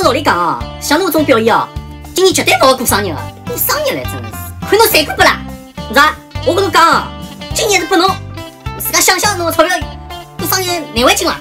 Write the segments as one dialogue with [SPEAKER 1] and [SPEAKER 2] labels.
[SPEAKER 1] 照道理讲啊，像侬这种表现啊，今年绝对不好过生日的。过生日嘞，真的是，看侬残酷不啦？你知道？我跟侬讲啊，今年是拨侬自家想想侬钞票过生日难为情了。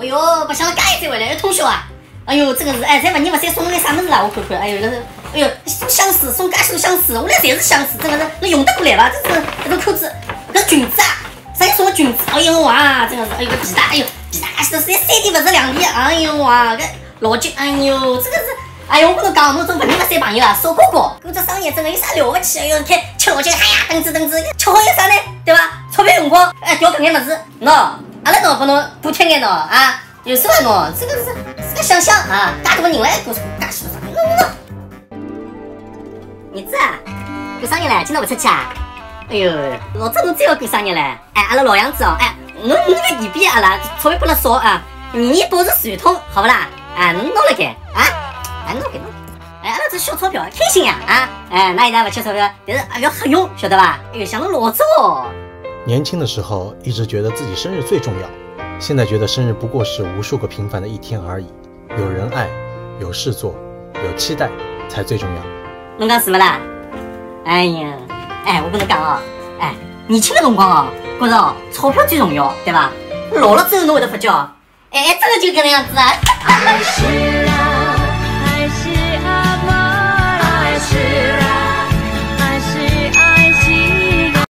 [SPEAKER 1] 哎呦，白相了介一再回来，要通宵啊！哎呦，真的是，哎，再不你勿再送侬点啥么子啦？我看看，哎呦，那是，哎呦，送香水，送介许多香水，我俩侪是香水，真个是，侬用得过来伐？这是这个裤子，搿是裙子啊，啥人送个裙子？哎呦哇，真的是，哎呦，皮带，哎呦，皮带介许多，三点勿是两点，哎呦哇，搿老金，哎呦，这个是，哎呦，我跟侬讲，侬种勿认勿三朋友啊，少哥哥，过这生日真的有啥了不起？哎呦，看吃老金，哎呀，等子等子，吃好有啥呢？对伐？钞票用光，哎，掉搿眼物事，喏，阿拉喏拨侬补贴眼喏啊。有什么喏？这个是自个想想啊，介多人来过介许多啥？侬侬侬，儿子啊，过生日嘞，今朝勿出去啊？哎呦，老早侬最要过生日嘞！哎，阿拉老样子哦，哎，侬侬个弟弟阿拉钞票拨了少啊，年年保持传统，好不啦？哎，侬拿了给啊？哎，拿给侬，哎，阿拉这小钞票开心呀啊！哎，那一旦勿缺钞票，但是还要黑用，晓得吧？哎呦，想侬老早哦。
[SPEAKER 2] 年轻的时候一直觉得自己生日最重要。现在觉得生日不过是无数个平凡的一天而已，有人爱，有事做，有期待才最重要。
[SPEAKER 1] 侬讲是不啦？哎呀，哎，我跟侬讲哦，哎，年轻的辰光哦，觉着，钞票最重要，对吧？老了之后侬会得发觉，哎，真的就搿能样子啊。